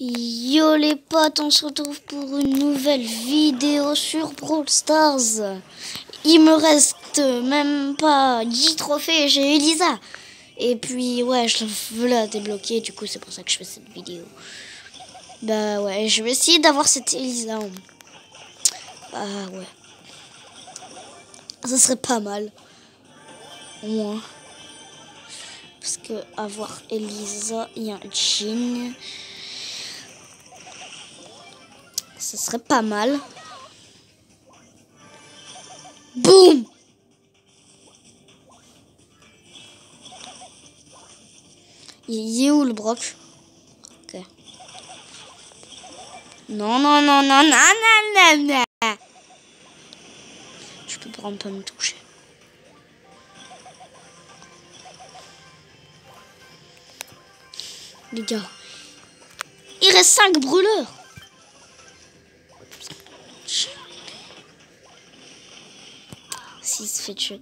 Yo les potes, on se retrouve pour une nouvelle vidéo sur Brawl Stars. Il me reste même pas 10 trophées, j'ai Elisa. Et puis ouais, je la débloquer, du coup c'est pour ça que je fais cette vidéo. Bah ouais, je vais essayer d'avoir cette Elisa. Bah ouais. Ça serait pas mal. Au moins. Parce que avoir Elisa, il y a un Jean. Ce serait pas mal. Boum Il est où le broc Ok. Non, non, non, non, non, non, non, non. Je peux prendre pas me toucher. Les gars, il reste 5 brûleurs. S'il se fait tuer.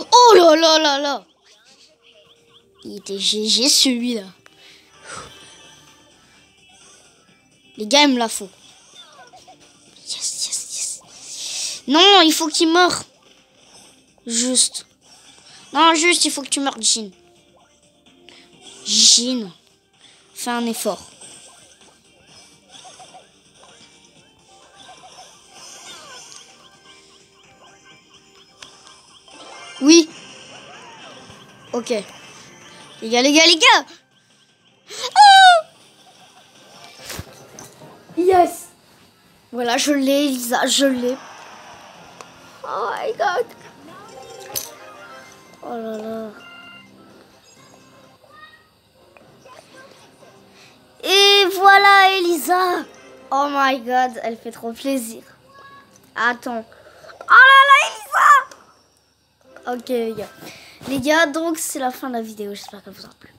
Oh là là là là Il était GG celui-là. Les gars, il me la faut. Yes, yes, yes. Non, il faut qu'il meure. Juste. Non, juste, il faut que tu meurs, Jean. Jean. Fais un effort. Oui. Ok. Les gars, les gars, les gars. Oh yes. Voilà, je l'ai, Elisa, je l'ai. Oh my god. Oh là là. Et voilà, Elisa. Oh my god, elle fait trop plaisir. Attends. Oh là là, Elisa. Ok les gars. Donc c'est la fin de la vidéo. J'espère qu'elle vous a plu.